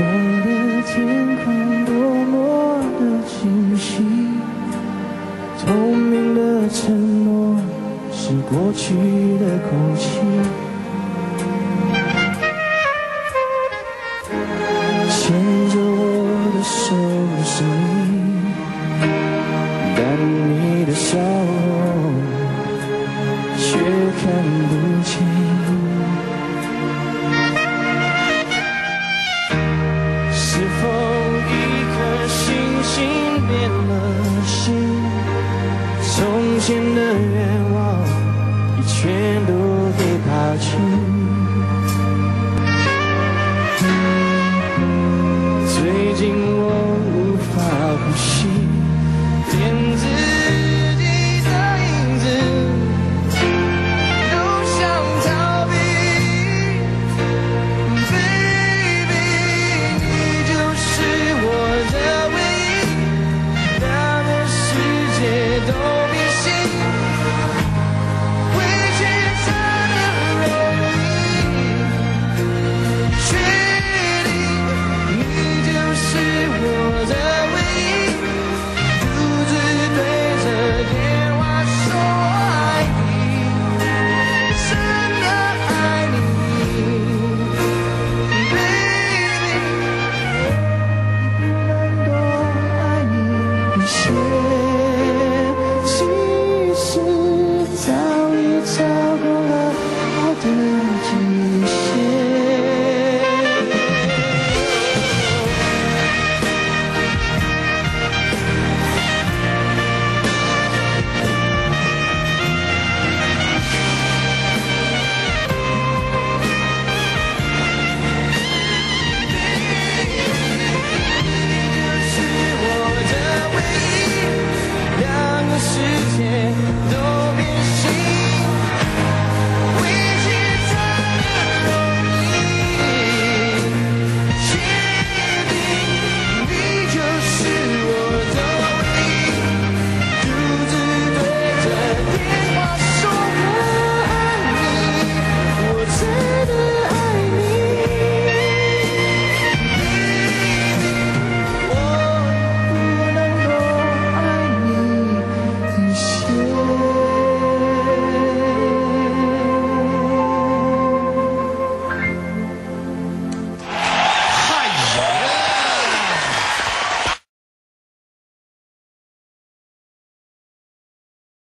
我的天空多么的清晰透明的承诺是过去的空气。牵着我的手是你但你的笑容却看不清前的愿望已全部被抛弃，最近我无法呼吸，连自己的影子都想逃避。baby，你就是我的唯一，那个世界都。